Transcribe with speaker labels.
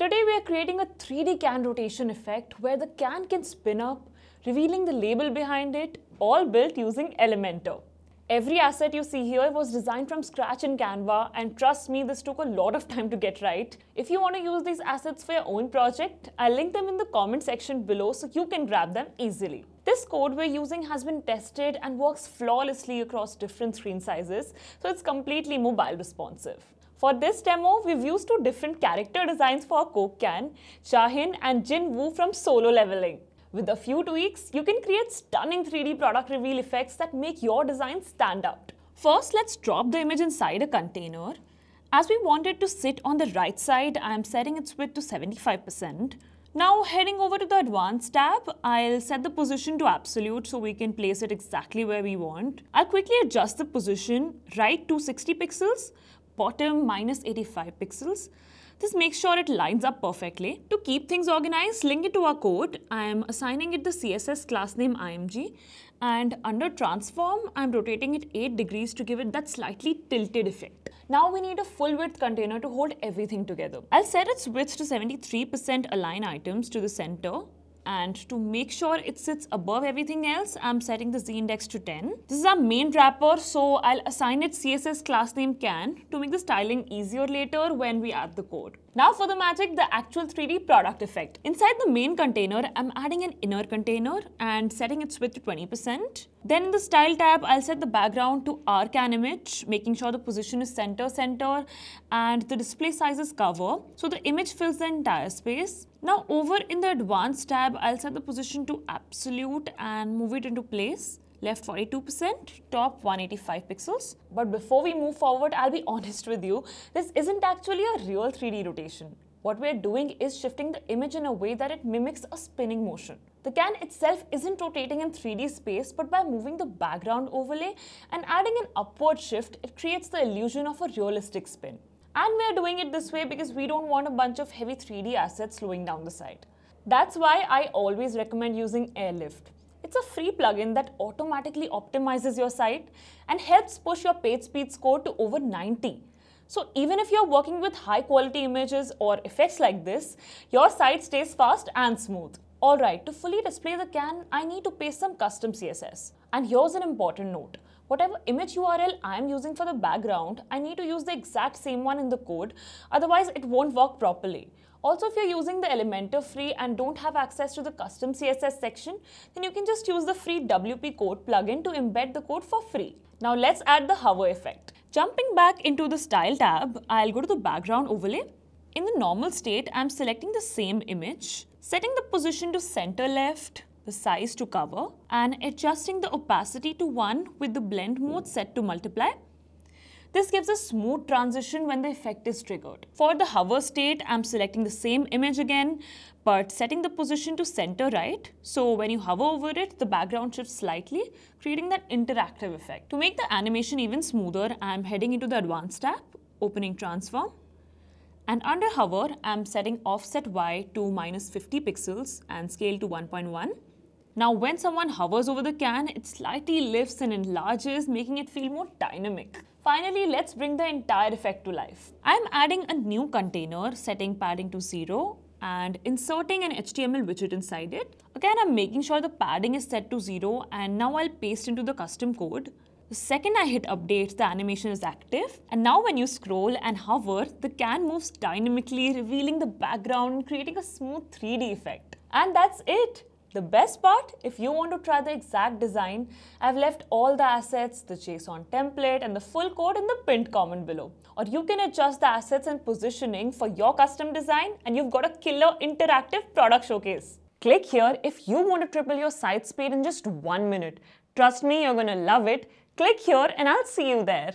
Speaker 1: Today we are creating a 3D can rotation effect where the can can spin up, revealing the label behind it, all built using Elementor. Every asset you see here was designed from scratch in Canva and trust me, this took a lot of time to get right. If you want to use these assets for your own project, I'll link them in the comment section below so you can grab them easily. This code we're using has been tested and works flawlessly across different screen sizes, so it's completely mobile responsive. For this demo, we've used two different character designs for our Coke can, Cha Hae-in and Jin Woo from Solo Leveling. With a few tweaks, you can create stunning 3D product reveal effects that make your design stand out. First, let's drop the image inside a container. As we want it to sit on the right side, I am setting its width to 75%. Now heading over to the advanced tab, I'll set the position to absolute so we can place it exactly where we want. I'll quickly adjust the position, right to 60 pixels, bottom minus 85 pixels. This makes sure it lines up perfectly. To keep things organized, link it to our code. I am assigning it the CSS class name IMG and under transform, I'm rotating it 8 degrees to give it that slightly tilted effect. Now we need a full width container to hold everything together. I'll set its width to 73% align items to the center and to make sure it sits above everything else, I'm setting the z-index to 10. This is our main wrapper, so I'll assign it CSS class name can to make the styling easier later when we add the code. Now for the magic, the actual 3D product effect. Inside the main container, I'm adding an inner container and setting its width to 20%. Then in the style tab, I'll set the background to can image, making sure the position is center center and the display size is cover. So the image fills the entire space. Now over in the advanced tab, I'll set the position to absolute and move it into place left 42%, top 185 pixels. But before we move forward, I'll be honest with you, this isn't actually a real 3D rotation. What we're doing is shifting the image in a way that it mimics a spinning motion. The can itself isn't rotating in 3D space, but by moving the background overlay and adding an upward shift, it creates the illusion of a realistic spin. And we're doing it this way because we don't want a bunch of heavy 3D assets slowing down the site. That's why I always recommend using Airlift. It's a free plugin that automatically optimizes your site and helps push your page speed score to over 90. So even if you're working with high quality images or effects like this, your site stays fast and smooth. Alright, to fully display the can, I need to paste some custom CSS. And here's an important note. Whatever image URL I'm using for the background, I need to use the exact same one in the code, otherwise it won't work properly. Also, if you're using the Elementor free and don't have access to the custom CSS section, then you can just use the free WP code plugin to embed the code for free. Now let's add the hover effect. Jumping back into the style tab, I'll go to the background overlay. In the normal state, I'm selecting the same image, setting the position to center left, the size to cover, and adjusting the opacity to 1 with the blend mode set to multiply this gives a smooth transition when the effect is triggered. For the hover state, I'm selecting the same image again, but setting the position to center right. So when you hover over it, the background shifts slightly, creating that interactive effect. To make the animation even smoother, I'm heading into the advanced tab, opening transform. And under hover, I'm setting offset Y to minus 50 pixels and scale to 1.1. Now when someone hovers over the can, it slightly lifts and enlarges, making it feel more dynamic. Finally, let's bring the entire effect to life. I'm adding a new container, setting padding to 0 and inserting an HTML widget inside it. Again, I'm making sure the padding is set to 0 and now I'll paste into the custom code. The second I hit update, the animation is active. And now when you scroll and hover, the can moves dynamically, revealing the background, creating a smooth 3D effect. And that's it. The best part, if you want to try the exact design, I've left all the assets, the JSON template and the full code in the pinned comment below. Or you can adjust the assets and positioning for your custom design and you've got a killer interactive product showcase. Click here if you want to triple your site speed in just one minute. Trust me, you're to love it. Click here and I'll see you there.